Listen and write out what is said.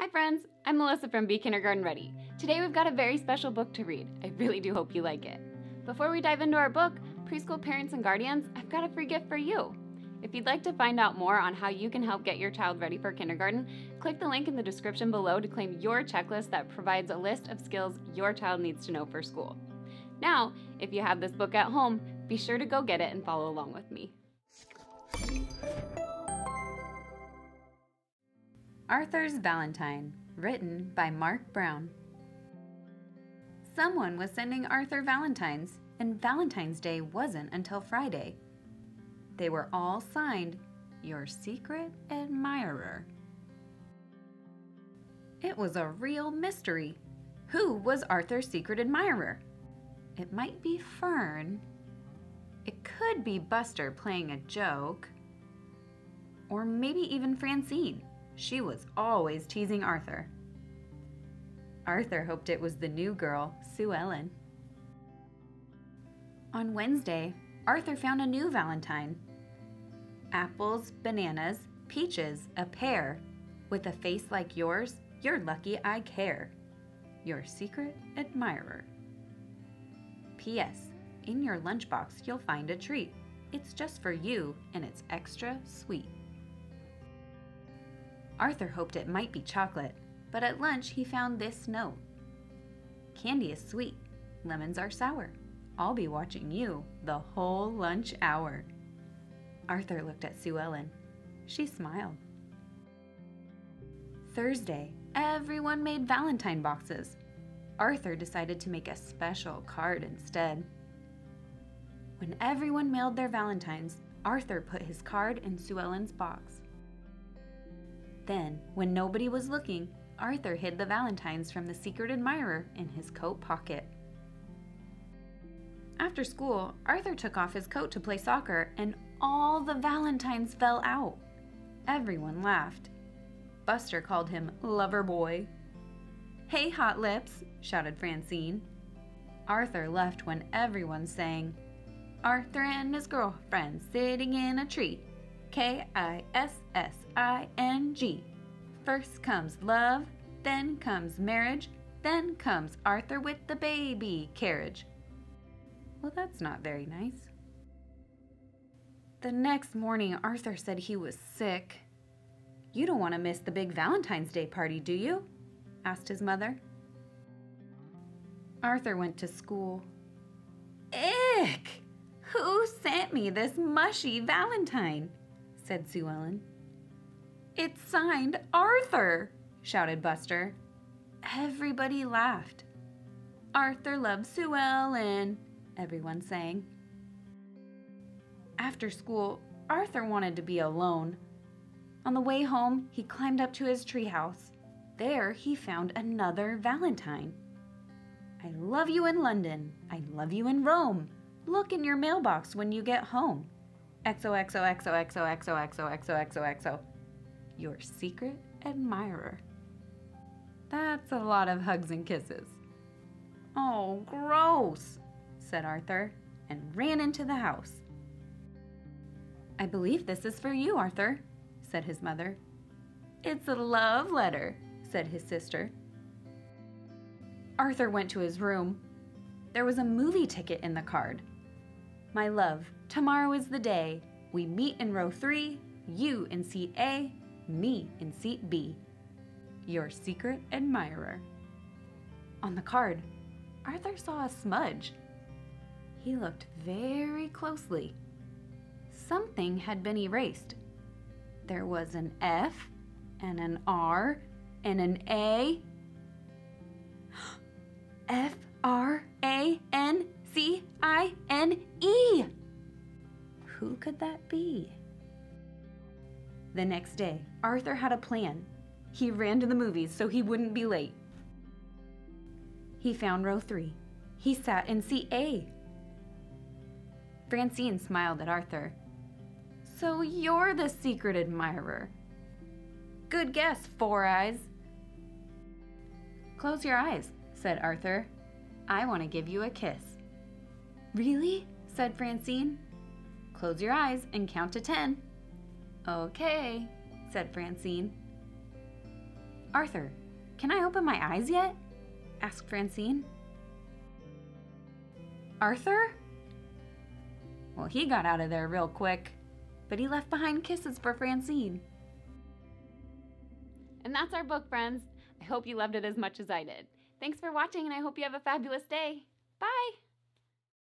Hi, friends. I'm Melissa from Be Kindergarten Ready. Today we've got a very special book to read. I really do hope you like it. Before we dive into our book, preschool parents and guardians, I've got a free gift for you. If you'd like to find out more on how you can help get your child ready for kindergarten, click the link in the description below to claim your checklist that provides a list of skills your child needs to know for school. Now, if you have this book at home, be sure to go get it and follow along with me. Arthur's Valentine, written by Marc Brown. Someone was sending Arthur Valentines, and Valentine's Day wasn't until Friday. They were all signed Your Secret Admirer. It was a real mystery. Who was Arthur's secret admirer? It might be Fern. It could be Buster playing a joke. Or maybe even Francine. She was always teasing Arthur. Arthur hoped it was the new girl, Sue Ellen. On Wednesday, Arthur found a new Valentine. Apples, bananas, peaches, a pear. With a face like yours, you're lucky I care. Your secret admirer. P.S. In your lunchbox, you'll find a treat. It's just for you, and it's extra sweet. Arthur hoped it might be chocolate, but at lunch he found this note Candy is sweet, lemons are sour. I'll be watching you the whole lunch hour. Arthur looked at Sue Ellen. She smiled. Thursday, everyone made Valentine boxes. Arthur decided to make a special card instead. When everyone mailed their Valentines, Arthur put his card in Sue Ellen's box. Then, when nobody was looking, Arthur hid the valentines from the secret admirer in his coat pocket. After school, Arthur took off his coat to play soccer, and all the valentines fell out. Everyone laughed. Buster called him Lover Boy. Hey, Hot Lips, shouted Francine. Arthur left when everyone sang, Arthur and his girlfriend sitting in a tree. K I S S I N G. First comes love, then comes marriage, then comes Arthur with the baby carriage. Well, that's not very nice. The next morning, Arthur said he was sick. You don't want to miss the big Valentine's Day party, do you? asked his mother. Arthur went to school. Ick! Who sent me this mushy Valentine? Said Sue Ellen. It's signed Arthur, shouted Buster. Everybody laughed. Arthur loves Sue Ellen, everyone sang. After school, Arthur wanted to be alone. On the way home, he climbed up to his treehouse. There, he found another Valentine. I love you in London. I love you in Rome. Look in your mailbox when you get home. XOXOXOXOXOXOXOXOXOXO. Your secret admirer. That's a lot of hugs and kisses. Oh, gross, said Arthur, and ran into the house. I believe this is for you, Arthur, said his mother. It's a love letter, said his sister. Arthur went to his room. There was a movie ticket in the card. My love, tomorrow is the day. We meet in row three, you in seat A, me in seat B. Your secret admirer. On the card, Arthur saw a smudge. He looked very closely. Something had been erased. There was an F and an R and an A. F R A N C I N E. Who could that be? The next day, Arthur had a plan. He ran to the movies so he wouldn't be late. He found row three. He sat in seat A. Francine smiled at Arthur. So you're the secret admirer. Good guess, Four Eyes. Close your eyes, said Arthur. I want to give you a kiss. Really? said Francine. Close your eyes and count to ten. Okay, said Francine. Arthur, can I open my eyes yet? asked Francine. Arthur? Well, he got out of there real quick, but he left behind kisses for Francine. And that's our book, friends. I hope you loved it as much as I did. Thanks for watching, and I hope you have a fabulous day. Bye!